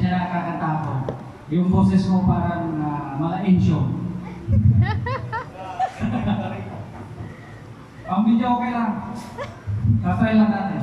siya nakakatapon. Yung boses mo parang uh, mga ensyo. Ang video okay lang. Tatry lang natin.